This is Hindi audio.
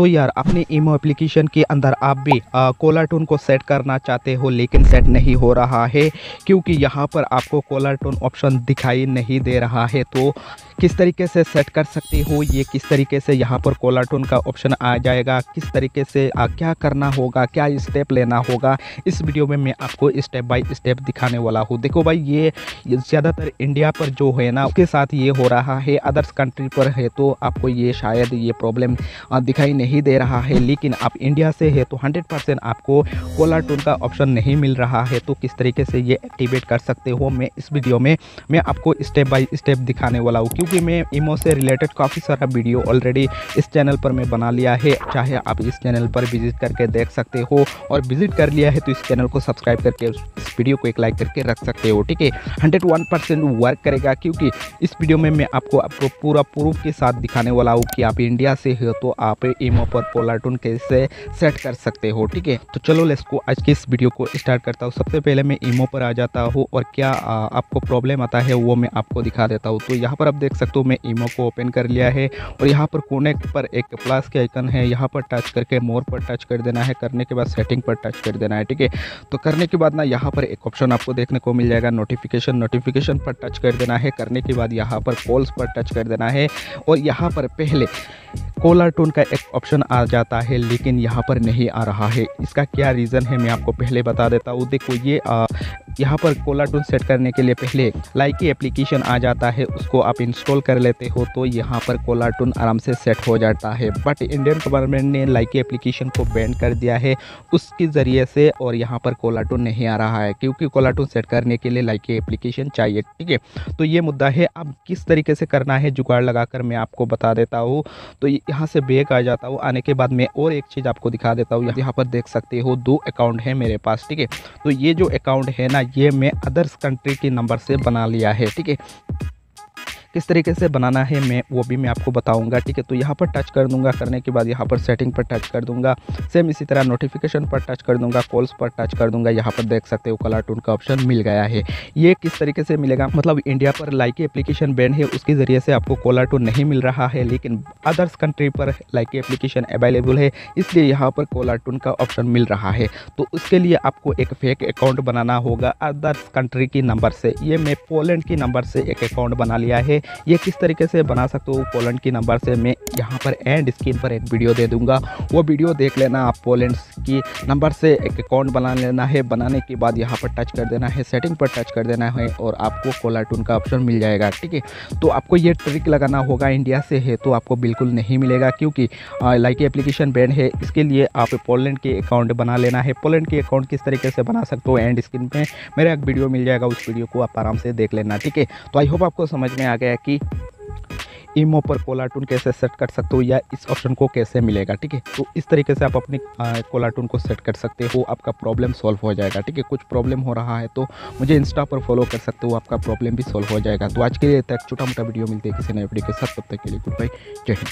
तो यार, अपने ईमो एप्लीकेशन के अंदर आप भी कॉलर टोन को सेट करना चाहते हो लेकिन सेट नहीं हो रहा है, क्योंकि यहाँ पर आपको कॉलर टोन ऑप्शन दिखाई नहीं दे रहा है तो किस तरीके से सेट कर सकते हो ये किस तरीके से यहाँ पर कॉलर टोन का ऑप्शन आ जाएगा किस तरीके से आ, क्या करना होगा क्या स्टेप लेना होगा इस वीडियो में मैं आपको स्टेप बाय स्टेप दिखाने वाला हूँ। देखो भाई ये, ज़्यादातर इंडिया पर जो है ना उसके साथ ये हो रहा है अदर्स कंट्री पर है तो आपको ये शायद ये प्रॉब्लम दिखाई नहीं दे रहा है लेकिन आप इंडिया से है तो हंड्रेड आपको कॉलर टोन का ऑप्शन नहीं मिल रहा है तो किस तरीके से ये एक्टिवेट कर सकते हो मैं इस वीडियो में मैं आपको स्टेप बाई स्टेप दिखाने वाला हूँ। क्योंकि क्योंकि मैं इमो से रिलेटेड काफ़ी सारा वीडियो ऑलरेडी इस चैनल पर मैं बना लिया है। चाहे आप इस चैनल पर विज़िट करके देख सकते हो और विज़िट कर लिया है तो इस चैनल को सब्सक्राइब करके वीडियो को एक लाइक करके रख सकते हो, ठीक है? हंड्रेड वन परसेंट वर्क करेगा, क्योंकि इस वीडियो में मैं आपको आपको पूरा प्रूफ के साथ दिखाने वाला हूँ कि आप इंडिया से हो तो आप इमो पर पोलाटून कैसे सेट कर सकते हो, ठीक है? तो चलो लेट्स को आज की इस वीडियो को स्टार्ट करता हूँ। सबसे पहले मैं इमो पर आ जाता हूँ और क्या आपको प्रॉब्लम आता है वो मैं आपको दिखा देता हूँ। तो यहाँ पर आप देख सकते हो मैं ईमो को ओपन कर लिया है और यहाँ पर कोने पर एक प्लस के आइकन है। यहाँ पर टच करके मोर पर टच कर देना है। करने के बाद सेटिंग पर टच कर देना है, ठीक है? तो करने के बाद ना यहाँ एक ऑप्शन आपको देखने को मिल जाएगा नोटिफिकेशन नोटिफिकेशन पर टच कर देना है। करने के बाद यहाँ पर कॉल्स पर टच कर देना है। और यहाँ पर पहले कॉलर टोन का एक ऑप्शन आ जाता है, लेकिन यहाँ पर नहीं आ रहा है। इसका क्या रीज़न है, मैं आपको पहले बता देता हूँ। देखो ये यहाँ पर कोला टून सेट करने के लिए पहले लाइकी एप्लीकेशन आ जाता है, उसको आप इंस्टॉल कर लेते हो तो यहाँ पर कोला टून आराम से सेट हो जाता है। बट इंडियन गवर्नमेंट ने लाइकी एप्लीकेशन को बैन कर दिया है उसके ज़रिए से और यहाँ पर कोला टून नहीं आ रहा है, क्योंकि कोला टून सेट करने के लिए लाइकी एप्लीकेशन चाहिए, ठीक है? तो ये मुद्दा है, अब किस तरीके से करना है जुगाड़ लगाकर मैं आपको बता देता हूँ। तो यहाँ से बेक आ जाता हूँ, आने के बाद मैं और एक चीज़ आपको दिखा देता हूँ। यहाँ पर देख सकते हो दो अकाउंट है मेरे पास, ठीक है? तो ये जो अकाउंट है ना ये मैं अदर्स कंट्री के नंबर से बना लिया है ठीक है? किस तरीके से बनाना है मैं, वो भी मैं आपको बताऊँगा, ठीक है? तो यहाँ पर टच कर दूँगा, करने के बाद यहाँ पर सेटिंग पर टच कर दूँगा सेम इसी तरह नोटिफिकेशन पर टच कर दूँगा कॉल्स पर टच कर दूँगा, यहाँ पर देख सकते हो कलर टून का ऑप्शन मिल गया है। ये किस तरीके से मिलेगा? मतलब इंडिया पर लाइक एप्लीकेशन बैन है, उसके ज़रिए से आपको कॉलर टून नहीं मिल रहा है, लेकिन अदर्स कंट्री पर लाइक एप्लीकेशन अवेलेबल है, इसलिए यहाँ पर कॉलर टून का ऑप्शन मिल रहा है। तो उसके लिए आपको एक फेक अकाउंट बनाना होगा अदर्स कंट्री की नंबर से। ये मैं पोलैंड की नंबर से एक अकाउंट बना लिया है ये किस तरीके से बना सकते हो पोलैंड की नंबर से मैं यहाँ पर एंड स्क्रीन पर एक वीडियो दे दूँगा। वो वीडियो देख लेना आप पोलैंड की नंबर से एक अकाउंट बना लेना है। बनाने के बाद यहाँ पर टच कर देना है। सेटिंग पर टच कर देना है और आपको कॉलर टून का ऑप्शन मिल जाएगा, ठीक है? तो आपको ये ट्रिक लगाना होगा इंडिया से है तो आपको बिल्कुल नहीं मिलेगा क्योंकि लाइक एप्लीकेशन बैंड है। इसके लिए आप पोलैंड के अकाउंट बना लेना है। पोलैंड के अकाउंट किस तरीके से बना सकते हो एंड स्क्रीन में मेरा एक वीडियो मिल जाएगा। उस वीडियो को आप आराम से देख लेना, ठीक है? तो आई होप आपको समझ में आ गया कि ईमो पर कोलाटून कैसे सेट कर सकते हो या इस ऑप्शन को कैसे मिलेगा, ठीक है? तो इस तरीके से आप अपनी कोलाटून को सेट कर सकते हो, आपका प्रॉब्लम सॉल्व हो जाएगा, ठीक है? कुछ प्रॉब्लम हो रहा है तो मुझे इंस्टा पर फॉलो कर सकते हो, आपका प्रॉब्लम भी सॉल्व हो जाएगा। तो आज के लिए तक छोटा मोटा वीडियो मिलते हैं किसी नए वीडियो के साथ। तब तक के लिए गुड बाई जय हिंद।